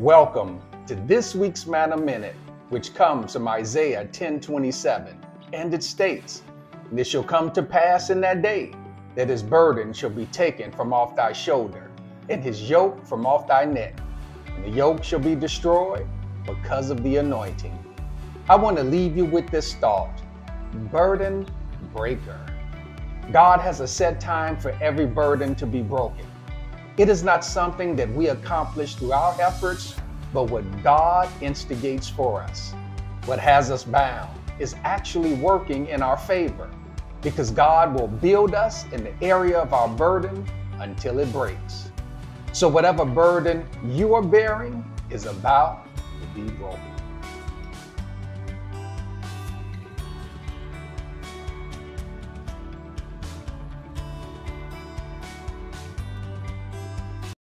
Welcome to this week's Manna Minute, which comes from Isaiah 10:27, and it states, "And it shall come to pass in that day that his burden shall be taken from off thy shoulder, and his yoke from off thy neck, and the yoke shall be destroyed because of the anointing." I want to leave you with this thought: burden breaker. God has a set time for every burden to be broken. It is not something that we accomplish through our efforts, but what God instigates for us. What has us bound is actually working in our favor because God will build us in the area of our burden until it breaks. So, whatever burden you are bearing is about to be broken.